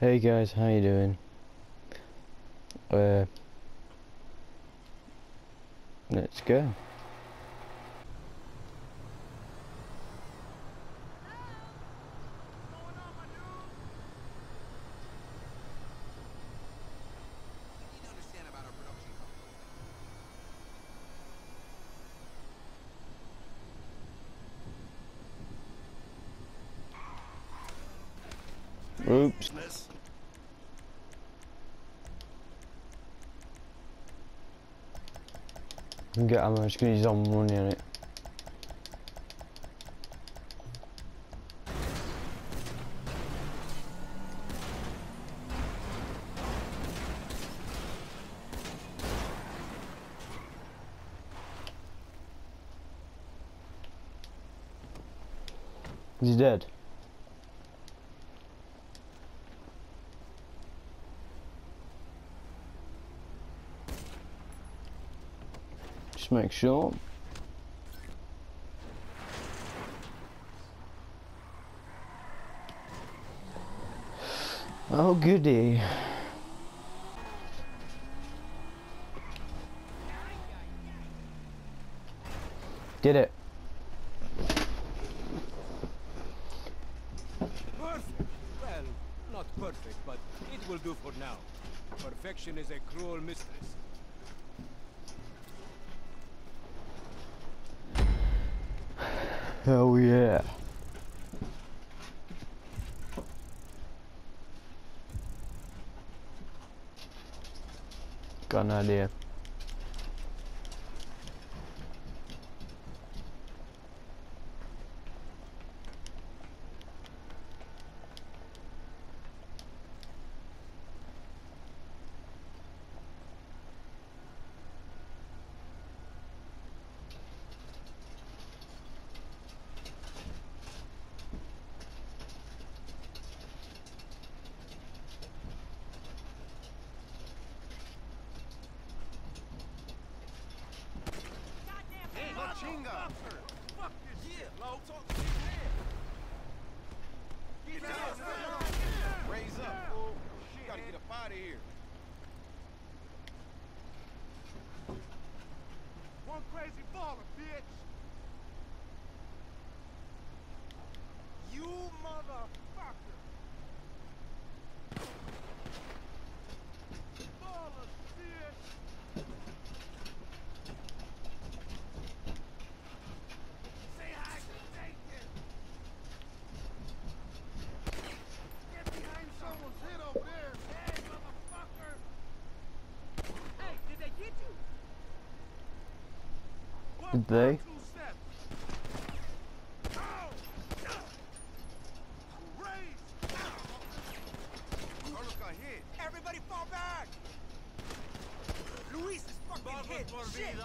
Hey guys, how you doing? Uh, let's go. You need to understand about our production company. Oops. Can get ammo, just gonna use my money on it. Is he dead? Just make sure. Oh goody. Did it. Well, not perfect, but it will do for now. Perfection is a cruel mistress. Hell yeah. Got an idea. Hey, Fuck this shit, low. Talk to Get down, Raise up, fool. Gotta get up out of here. One crazy baller, bitch. You motherfucker. Baller, bitch. Say hi to Nathan! Get behind someone's head over there! Hey, motherfucker! Hey, did they get you? One Did they? Everybody fall back! Luis is fucking hit! Shit!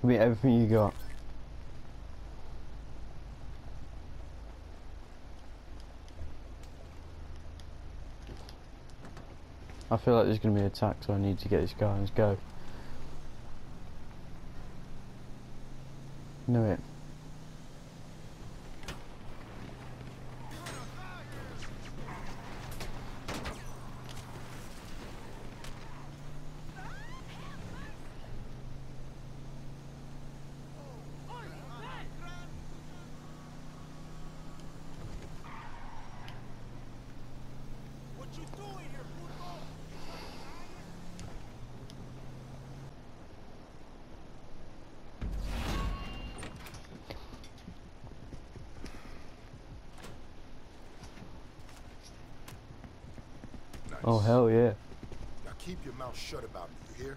Give me everything you got. I feel like there's going to be an attack, so I need to get this guy. Let's go. Knew it. Oh hell yeah. Now keep your mouth shut about me, you hear?